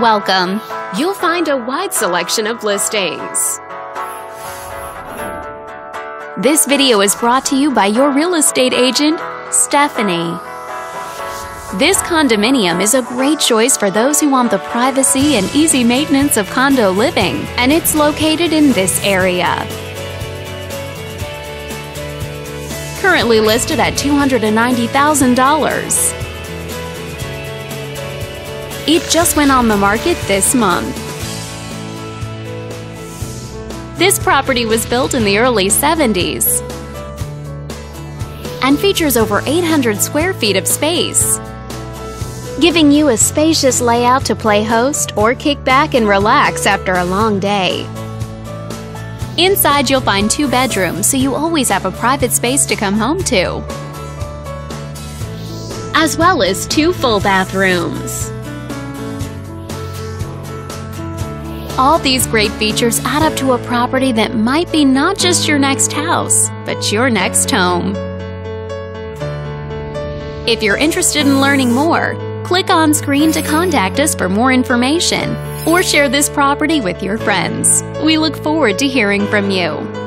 Welcome. You'll find a wide selection of listings. This video is brought to you by your real estate agent, Stephanie. This condominium is a great choice for those who want the privacy and easy maintenance of condo living, and it's located in this area. Currently listed at $290,000. It just went on the market this month. This property was built in the early 70s and features over 800 square feet of space, giving you a spacious layout to play host or kick back and relax after a long day. Inside, you'll find two bedrooms, so you always have a private space to come home to, as well as two full bathrooms. All these great features add up to a property that might be not just your next house, but your next home. If you're interested in learning more, click on screen to contact us for more information or share this property with your friends. We look forward to hearing from you.